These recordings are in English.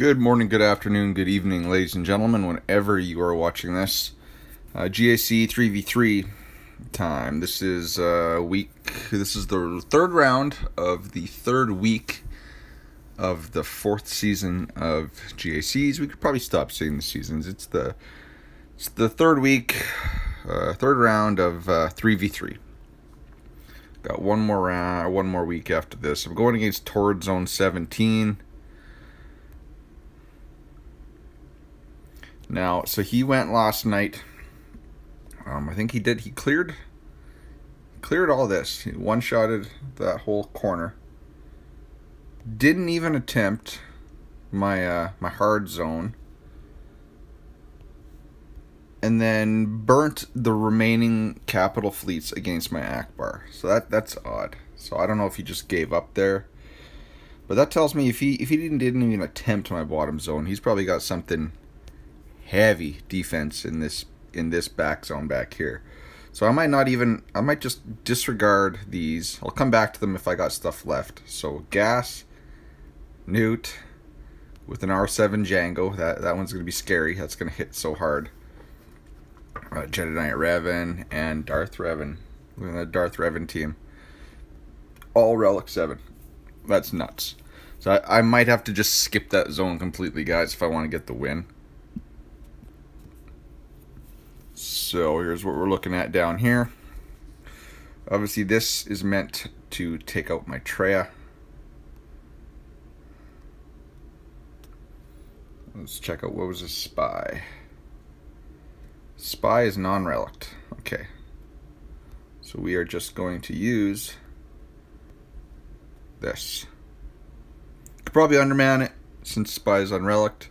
Good morning, good afternoon, good evening, ladies and gentlemen, whenever you are watching this. Uh, GAC 3v3 time. This is uh, week. This is the third round of the third week of the fourth season of GACs. We could probably stop saying the seasons. It's the it's the third week, uh, third round of uh, 3v3. Got one more round, one more week after this. I'm going against Torrid Zone 17. Now, so he went last night. Um, I think he did. He cleared, cleared all this. He one-shotted that whole corner. Didn't even attempt my uh, my hard zone. And then burnt the remaining capital fleets against my Ackbar. So that that's odd. So I don't know if he just gave up there. But that tells me if he if he didn't didn't even attempt my bottom zone, he's probably got something heavy defense in this in this back zone back here. So I might not even I might just disregard these. I'll come back to them if I got stuff left. So gas, Nute, with an R7 Jango. That that one's gonna be scary. That's gonna hit so hard. Uh, Jedi Knight Revan and Darth Revan. Look at the Darth Revan team. All Relic 7. That's nuts. So I, I might have to just skip that zone completely, guys, if I want to get the win. So here's what we're looking at down here. Obviously this is meant to take out my Traya. Let's check out what was a spy. Spy is non-relict. Okay. So we are just going to use this. Could probably underman it since Spy is unrelict,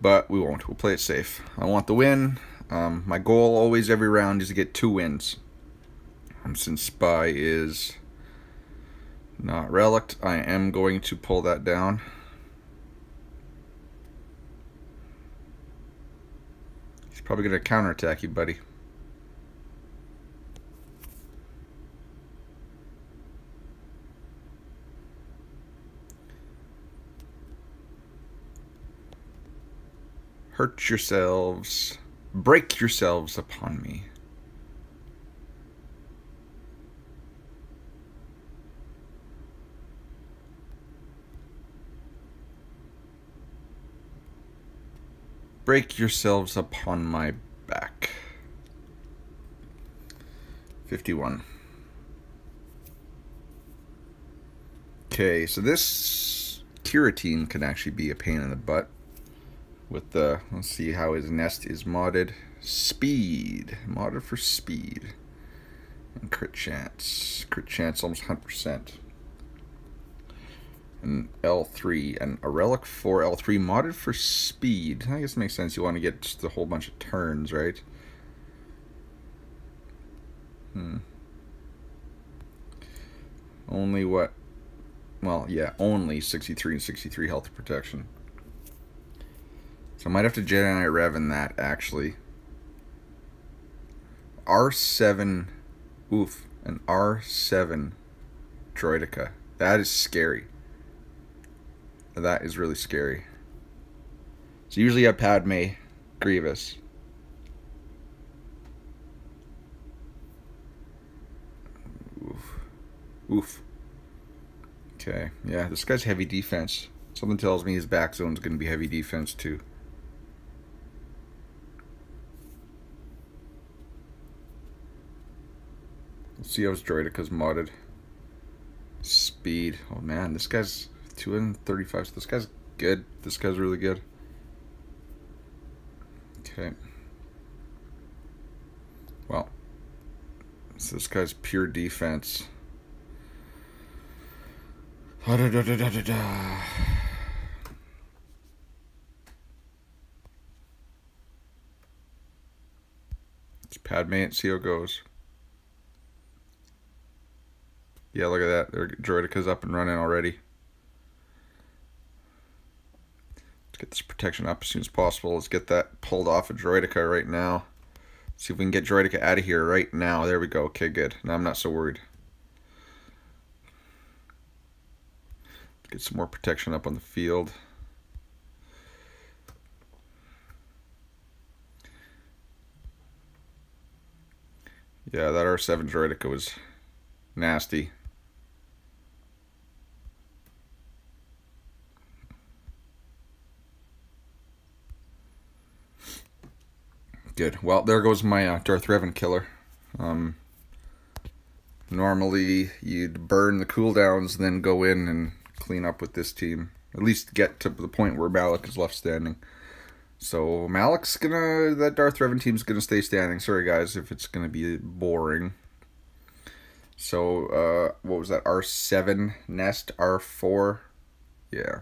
but we won't. We'll play it safe. I want the win. Um, my goal always every round is to get two wins. Um, since Spy is not relict, I am going to pull that down. He's probably going to counterattack you, buddy. Hurt yourselves. Break yourselves upon me. Break yourselves upon my back. 51. Okay, so this Kiratine can actually be a pain in the butt with the, let's see how his nest is modded. Speed, modded for speed. And crit chance, crit chance almost 100%. And L3, and a Relic for L3 modded for speed. I guess it makes sense, you want to get just a whole bunch of turns, right? Hmm. Only what? Well, yeah, only 63 and 63 health protection. So I might have to Jedi Revan that, actually. R7, oof, an R7 Droideka. That is scary. That is really scary. So usually I Padme, Grievous. Oof. Oof. Okay, yeah, this guy's heavy defense. Something tells me his back zone's going to be heavy defense too. See how his Droideka's modded. Speed. Oh man, this guy's 235. So this guy's good. This guy's really good. Okay. Well, so this guy's pure defense. Da, da, da. It's see how it goes. Yeah, look at that. Their Droideka's up and running already. Let's get this protection up as soon as possible. Let's get that pulled off of Droideka right now. Let's see if we can get Droideka out of here right now. There we go. Okay, good. Now I'm not so worried. Get some more protection up on the field. Yeah, that R7 Droideka was nasty. Good. Well, there goes my uh, Darth Revan killer. Um, normally, you'd burn the cooldowns, then go in and clean up with this team. At least get to the point where Malak is left standing. So Malak's gonna that Darth Revan team's gonna stay standing. Sorry guys if it's gonna be boring. So uh what was that? R seven nest R four? Yeah.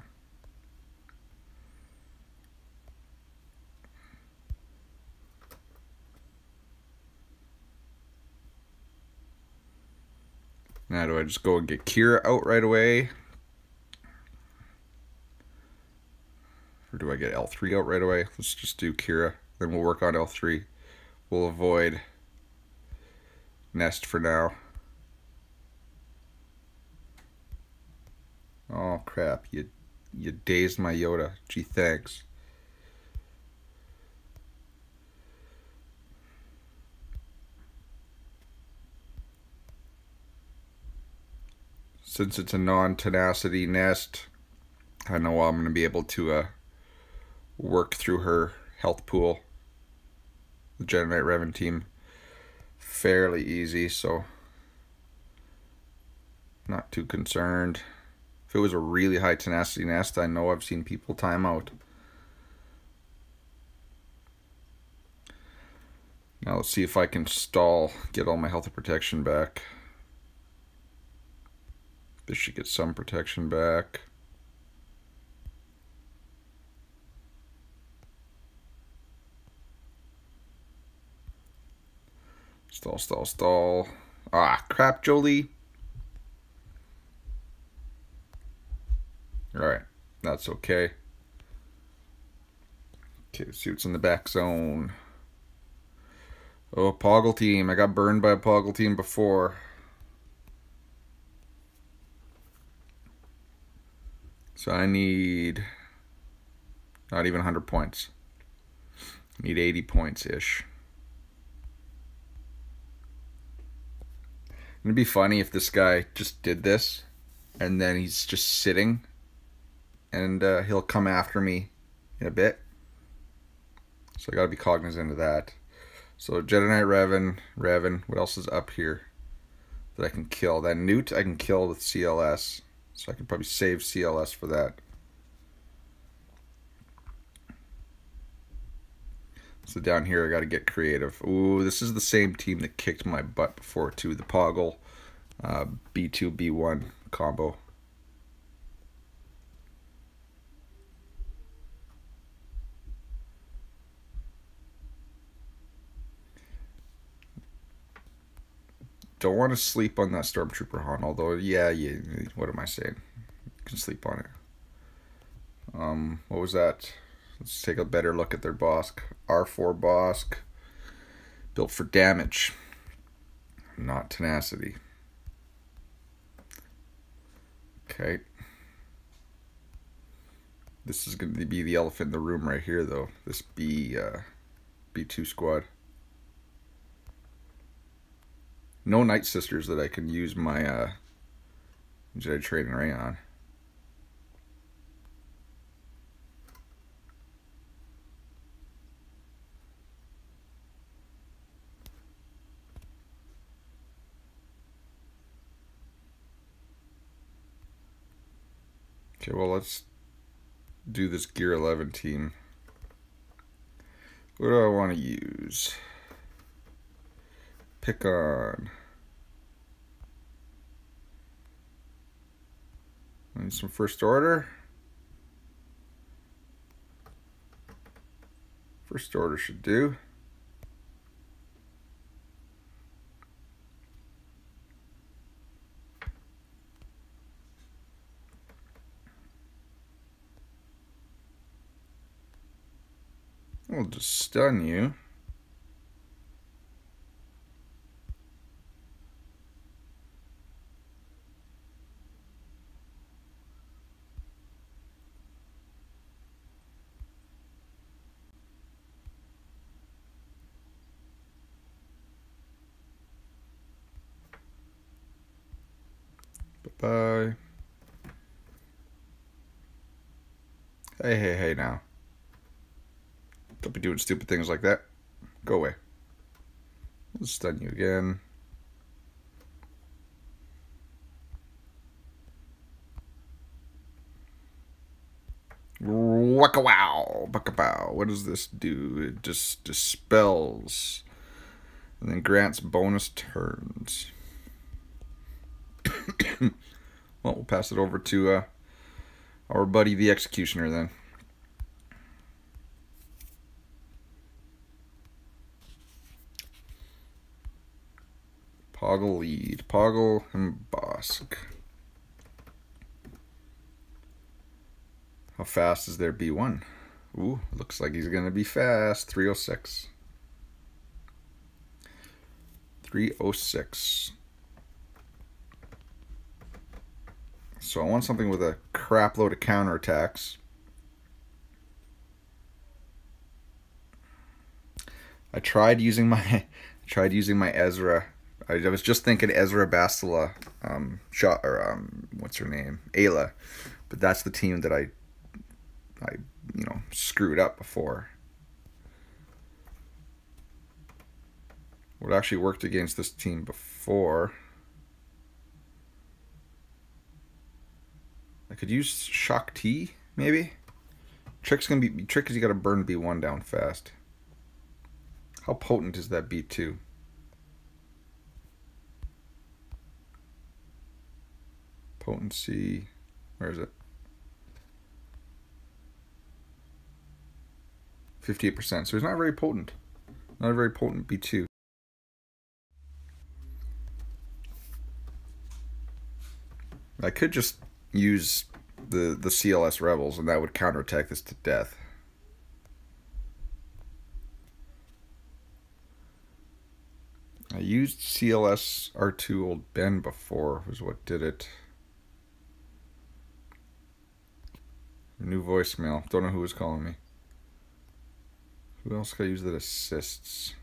Now do I just go and get Qi'ra out right away? Or do I get L3 out right away? Let's just do Qi'ra. Then we'll work on L3. We'll avoid Nest for now. Oh crap, you you dazed my Yoda. Gee thanks. Since it's a non-tenacity nest, I know I'm going to be able to uh, work through her health pool, the Knight Revan team, fairly easy, so not too concerned. If it was a really high tenacity nest, I know I've seen people time out. Now let's see if I can stall, get all my health and protection back. This should get some protection back. Stall, stall, stall. Ah, crap, Jolee. Alright, that's okay. Okay, suits in the back zone. Oh, Poggle team. I got burned by a Poggle team before. So I need not even 100 points. I need 80 points-ish. It'd be funny if this guy just did this and then he's just sitting and uh, he'll come after me in a bit. So I gotta be cognizant of that. So Jedi Knight Revan, Revan, what else is up here that I can kill? That Nute I can kill with CLS. So I can probably save CLS for that. So down here, I got to get creative. Ooh, this is the same team that kicked my butt before, too. The Poggle uh, B2, B1 combo. Don't want to sleep on that Stormtrooper Han, although, yeah, yeah, what am I saying? You can sleep on it. Um, what was that? Let's take a better look at their Bossk. R4 Bossk, Built for damage, not tenacity. Okay. This is going to be the elephant in the room right here, though. This B, uh, B2 squad. No Night Sisters that I can use my uh, Jedi Training Rey on. Okay, well, let's do this Gear 11 team. What do I want to use? Pick on. Need some first order. First order should do. We'll just stun you. Bye. Hey, hey, hey now. Don't be doing stupid things like that. Go away. I'll stun you again. Waka wow, bucka bow. What does this do? It just dispels and then grants bonus turns. well, we'll pass it over to uh, our buddy the Executioner then. Poggle lead. Poggle and Bossk. How fast is their B1? Ooh, looks like he's going to be fast. 306. 306. So I want something with a crap load of counterattacks. I tried using my I tried using my Ezra. I, I was just thinking Ezra Bastila um, shot or um, what's her name? Aayla. But that's the team that I I, you know, screwed up before. What actually worked against this team before. Could use Shaak Ti, maybe? Trick's gonna be trick is you gotta burn B1 down fast. How potent is that B2? Potency, where is it? 58%. So he's not very potent. Not a very potent B2. I could just use the, the CLS Rebels and that would counterattack this to death. I used CLS R2 Old Ben before, was what did it. New voicemail. Don't know who was calling me. Who else can I use that assists?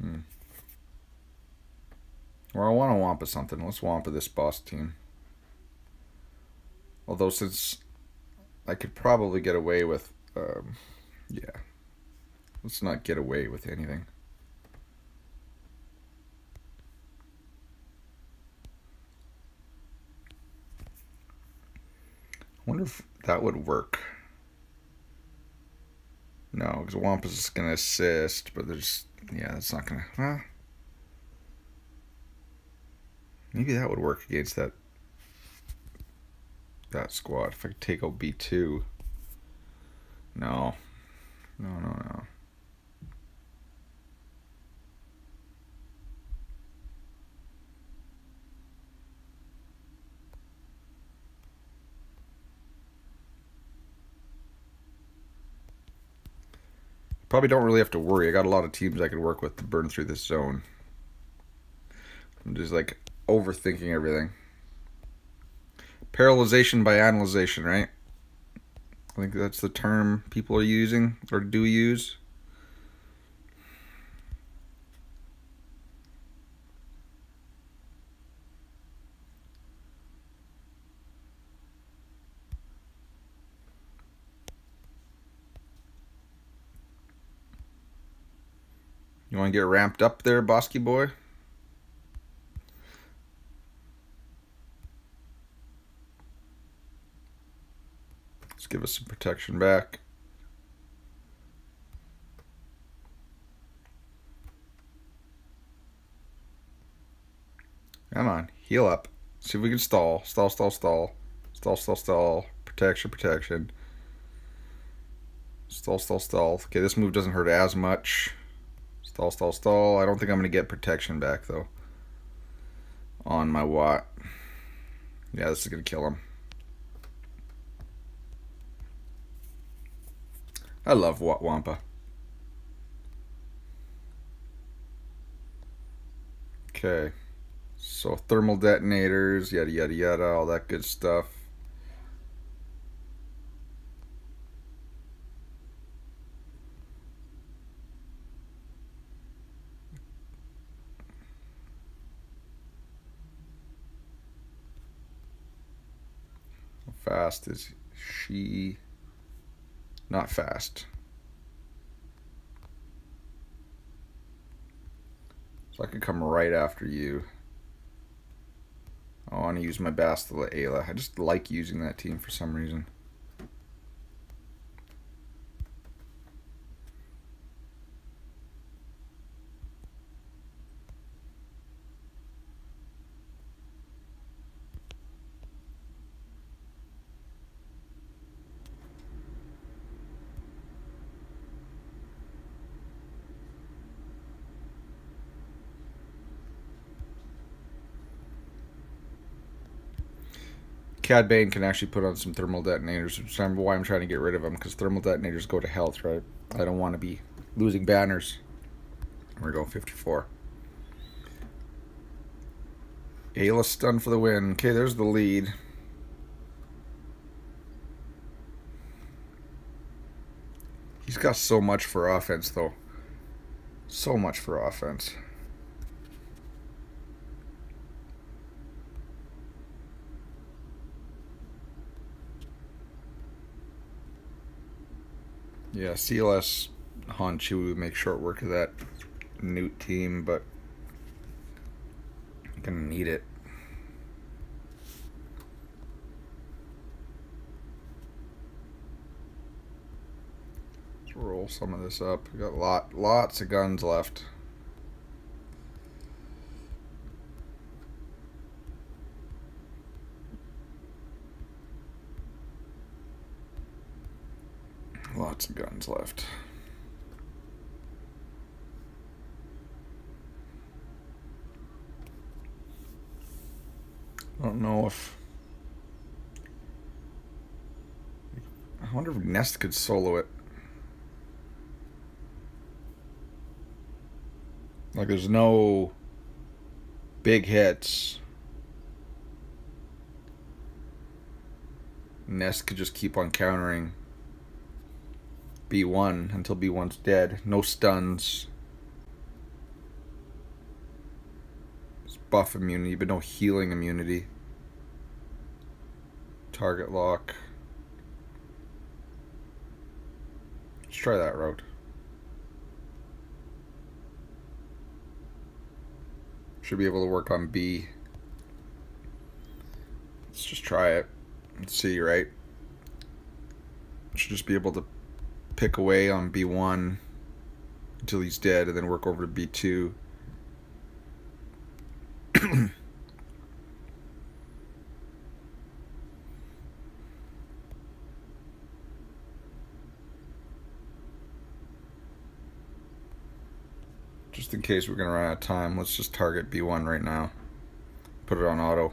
Hmm. Well, I want to Wampa something. Let's Wampa this boss team. Although since I could probably get away with, um, yeah. Let's not get away with anything. I wonder if that would work. No, because Wampus is going to assist, but there's, yeah, that's not going to, well, maybe that would work against that, that squad. If I could take out B2. No, no, no, no. Probably don't really have to worry. I got a lot of teams I can work with to burn through this zone. I'm just like overthinking everything. Paralyzation by analyzation, right? I think that's the term people are using or do use. You want to get ramped up there, Bosky boy? Give us some protection back. Come on, heal up. See if we can stall. Stall, stall, stall. Stall, stall, stall. Protection, protection. Stall, stall, stall. Okay, this move doesn't hurt as much. Stall, stall, stall. I don't think I'm going to get protection back, though. On my Wat. Yeah, this is going to kill him. I love Wat Wampa. Okay. So thermal detonators, yada, yada, yada, all that good stuff. How fast is she? Not fast. So I could come right after you. Oh, I want to use my Bastila Aayla. I just like using that team for some reason. Cad Bane can actually put on some thermal detonators, which is why I'm trying to get rid of them, because thermal detonators go to health, right? I don't want to be losing banners. We're going 54. Aayla stun for the win. Okay, there's the lead. He's got so much for offense, though. So much for offense. Yeah, CLS Hunch, who would make short work of that Nute team, but I'm gonna need it. Let's roll some of this up. We got lot lots of guns left. Lots of guns left. I don't know if... I wonder if Nest could solo it. Like, there's no big hits. Nest could just keep on countering. B1 until B1's dead. No stuns. It's buff immunity, but no healing immunity. Target lock. Let's try that route. Should be able to work on B. Let's just try it. Let's see, right? Should just be able to pick away on B1 until he's dead and then work over to B2. just in case we're going to run out of time, let's just target B1 right now. Put it on auto.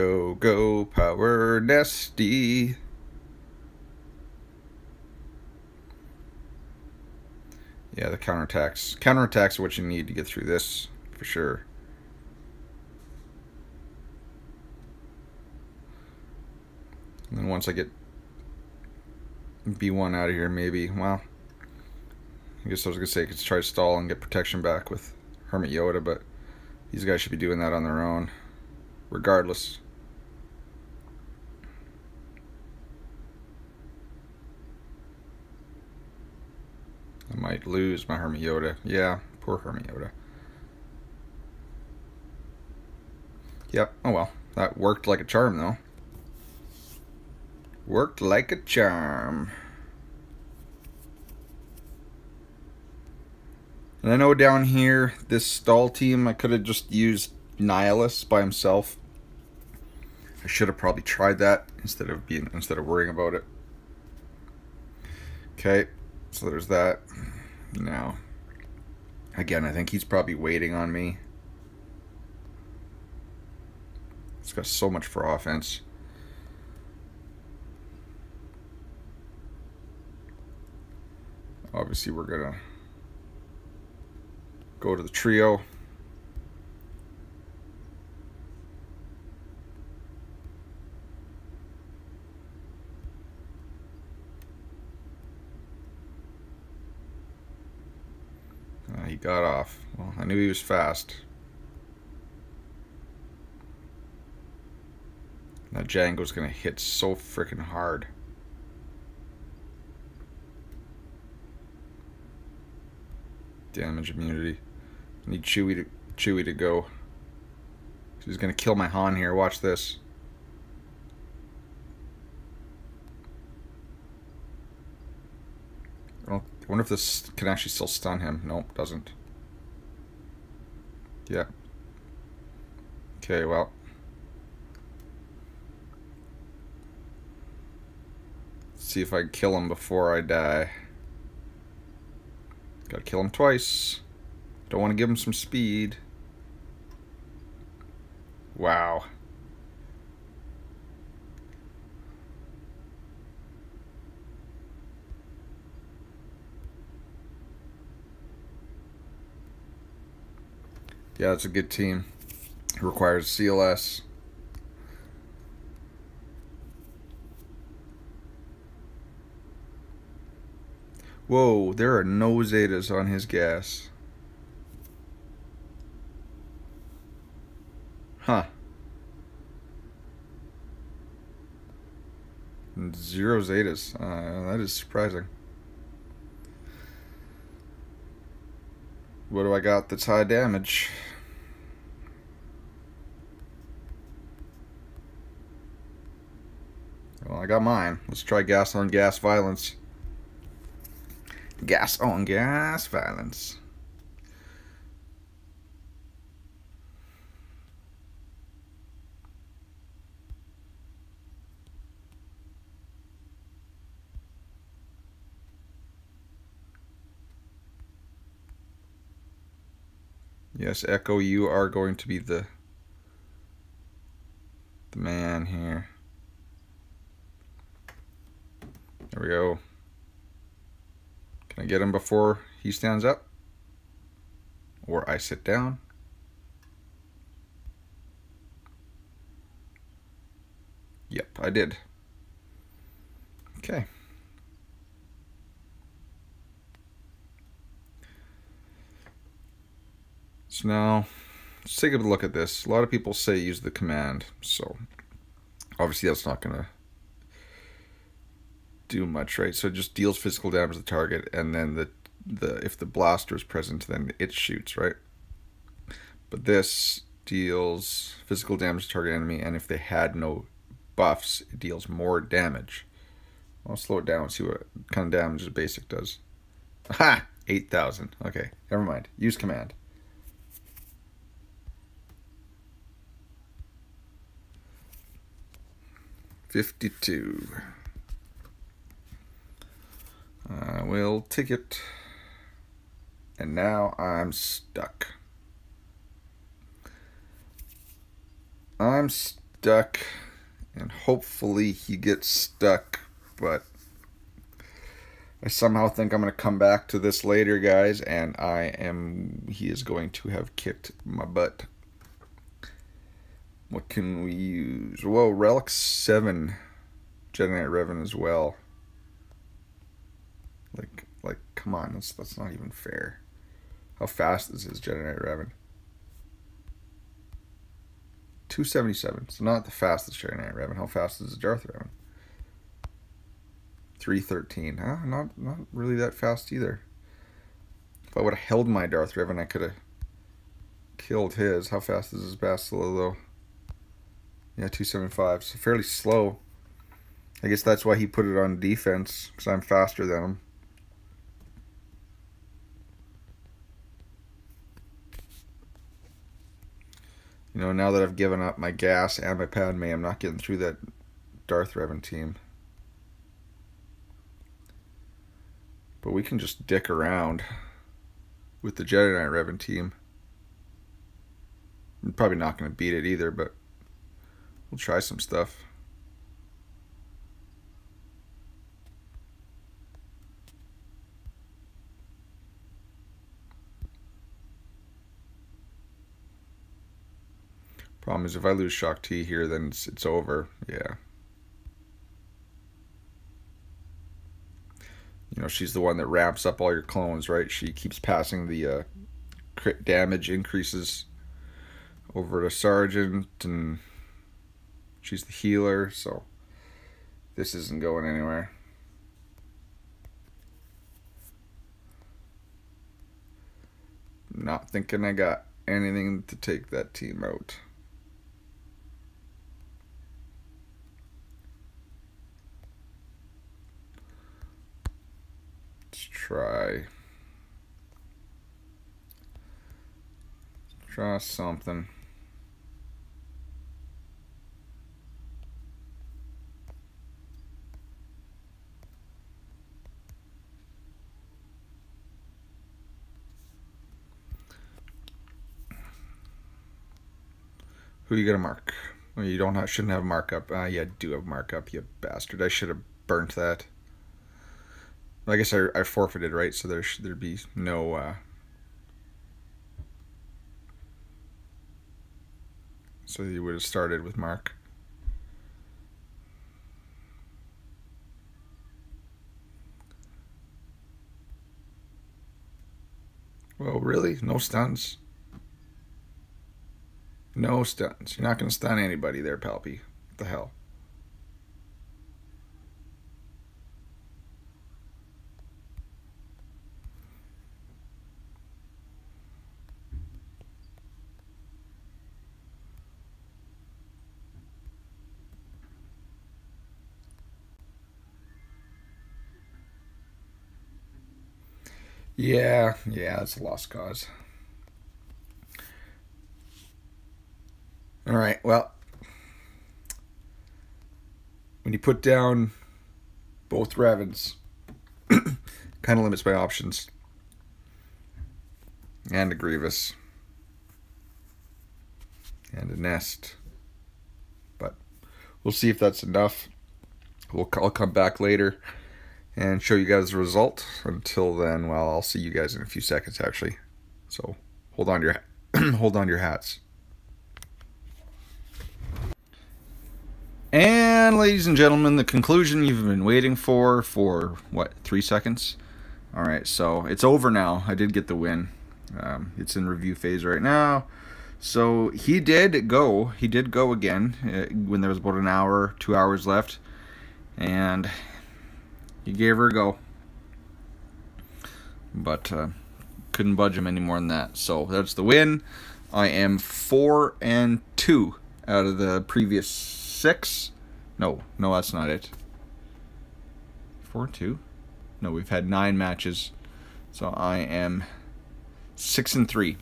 Go, go, power Nasty. Yeah, the counterattacks. Counterattacks are what you need to get through this, for sure. And then once I get B1 out of here, maybe, well, I guess I was going to say I could try to stall and get protection back with Hermit Yoda, but these guys should be doing that on their own regardless. Might lose my Hermit Yoda. Yeah, poor Hermit Yoda. Yep, oh well. That worked like a charm, though. Worked like a charm. And I know down here, this stall team, I could have just used Nihilus by himself. I should have probably tried that instead of being instead of worrying about it. Okay, so there's that. Now, again, I think he's probably waiting on me. He's got so much for offense. Obviously, we're gonna go to the trio. Got off. Well, I knew he was fast. That Jango's gonna hit so freaking hard. Damage immunity. I need Chewie to Chewie to go. He's gonna kill my Han here. Watch this. I wonder if this can actually still stun him. Nope, doesn't. Yeah. Okay, well. see if I can kill him before I die. Gotta kill him twice. Don't want to give him some speed. Wow. Yeah, it's a good team. It requires CLS. Whoa, there are no Zetas on his gas. Huh. Zero Zetas. Uh, that is surprising. What do I got that's high damage? Well, I got mine. Let's try gas on gas violence. Gas on gas violence. Yes, Echo, you are going to be the the man here. There we go. Can I get him before he stands up? Or I sit down? Yep, I did. Okay. So now, let's take a look at this. A lot of people say use the command, so obviously that's not going to do much, right? So it just deals physical damage to the target, and then the the if the blaster is present, then it shoots, right? But this deals physical damage to target enemy, and if they had no buffs, it deals more damage. I'll slow it down and see what kind of damage the basic does. Ha! 8,000. Okay, never mind. Use command. Fifty-two. I will take it. And now I'm stuck. I'm stuck. And hopefully he gets stuck. But I somehow think I'm going to come back to this later, guys. And I am... He is going to have kicked my butt. What can we use? Whoa, Relic 7. Jedi Knight Revan as well. Like, like, come on, that's that's not even fair. How fast is his Knight Revan? 277. It's not the fastest Knight Revan. How fast is the Darth Revan? 313. Huh? Not not really that fast either. If I would have held my Darth Revan, I could have killed his. How fast is his Bastila though? Yeah, 275. So fairly slow. I guess that's why he put it on defense, because I'm faster than him. You know, now that I've given up my gas and my Padme, I'm not getting through that Darth Revan team. But we can just dick around with the Jedi Knight Revan team. I'm probably not going to beat it either, but we'll try some stuff. Problem is, if I lose Shaak Ti here, then it's, it's over. Yeah. You know, she's the one that ramps up all your clones, right? She keeps passing the uh, crit damage increases over to Sergeant, and she's the healer, so this isn't going anywhere. Not thinking I got anything to take that team out. Let's try. Try something. Who you gonna mark? You don't have, shouldn't have markup. Ah, uh, yeah, do have markup, you bastard. I should have burnt that. I guess I, I forfeited, right? So there should there'd be no. Uh, so you would have started with Mark. Well, really? No stuns? No stuns. You're not going to stun anybody there, Palpy. What the hell? Yeah, yeah, it's a lost cause. All right, well, when you put down both Revans, kind of limits my options. And a Grievous. And a Nest. But we'll see if that's enough. We'll, I'll come back later and show you guys the result. Until then, well, I'll see you guys in a few seconds, actually. So hold on your hold on your hats. And ladies and gentlemen, the conclusion you've been waiting for for what three seconds. All right, so it's over now. I did get the win. Um, it's in review phase right now. So he did go. He did go again uh, when there was about an hour, two hours left, and he gave her a go. But uh, couldn't budge him any more than that. So that's the win. I am four and two out of the previous six. No, no, that's not it. Four, two. No, we've had nine matches. So I am six and three.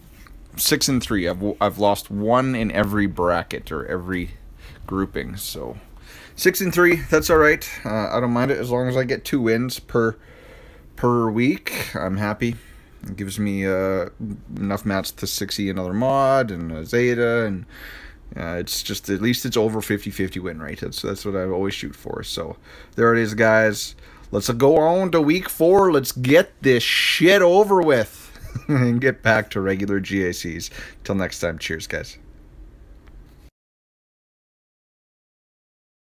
Six and three. I've I've lost one in every bracket or every grouping. So six and three. That's all right. Uh, I don't mind it as long as I get two wins per per week. I'm happy. It gives me uh, enough mats to 60 another mod and a Zeta and uh, it's just at least it's over 50-50 win rate. That's that's what I always shoot for. So there it is, guys. Let's go on to week four. Let's get this shit over with and get back to regular GACs. Till next time, cheers, guys.